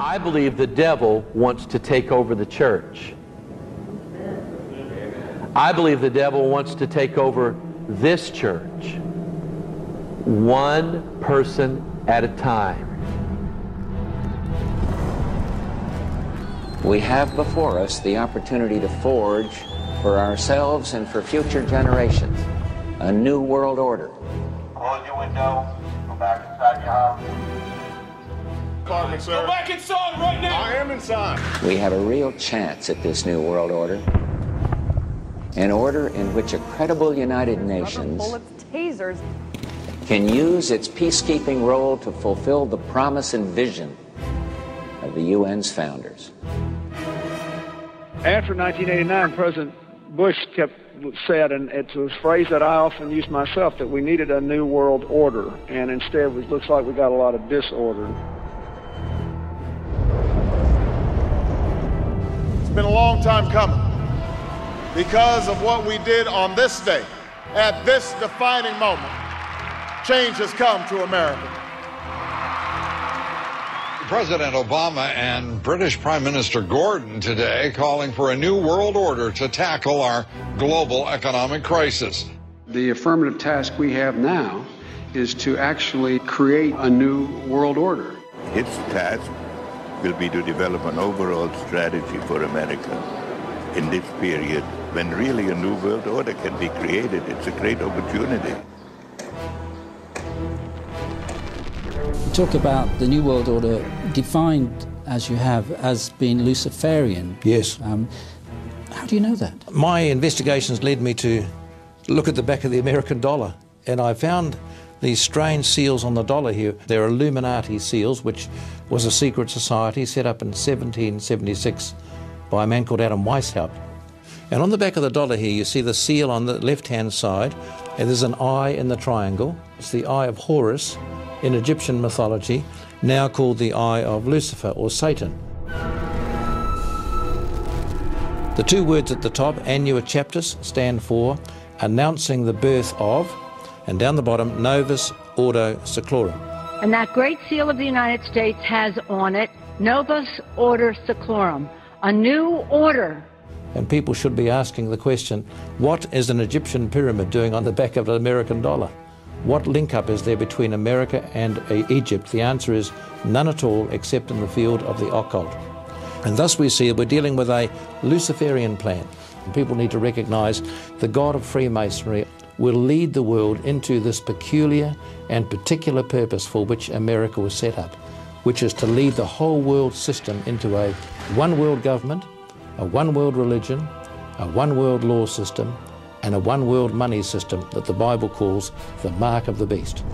I believe the devil wants to take over the church. I believe the devil wants to take over this church. One person at a time. We have before us the opportunity to forge for ourselves and for future generations a new world order. Close your window. Go back inside your house. Apartment, sir. Go back inside right now. I am inside. We have a real chance at this new world order. An order in which a credible United Nations bullets, tasers. can use its peacekeeping role to fulfill the promise and vision of the UN's founders. After 1989, President Bush kept said, and it's a phrase that I often use myself, that we needed a new world order, and instead it looks like we got a lot of disorder. Been a long time coming because of what we did on this day, at this defining moment. Change has come to America. President Obama and British Prime Minister Gordon today calling for a new world order to tackle our global economic crisis. The affirmative task we have now is to actually create a new world order. Its task will be to develop an overall strategy for America in this period when really a new world order can be created. It's a great opportunity. You talk about the New World Order defined as you have as being Luciferian. Yes. Um, how do you know that? My investigations led me to look at the back of the American dollar, and I found these strange seals on the dollar here. They're Illuminati seals, which was a secret society set up in 1776 by a man called Adam Weishaupt. And on the back of the dollar here, you see the seal on the left hand side, and there's an eye in the triangle. It's the eye of Horus in Egyptian mythology, now called the eye of Lucifer or Satan. The two words at the top, Annuit Coeptis, stand for announcing the birth of, and down the bottom, Novus Ordo Seclorum. And that great seal of the United States has on it Novus Order Seclorum, a new order. And people should be asking the question what is an Egyptian pyramid doing on the back of an American dollar? What link up is there between America and uh, Egypt? The answer is none at all, except in the field of the occult. And thus we see we're dealing with a Luciferian plan. And people need to recognize the God of Freemasonry will lead the world into this peculiar and particular purpose for which America was set up, which is to lead the whole world system into a one world government, a one world religion, a one world law system, and a one world money system that the Bible calls the mark of the beast.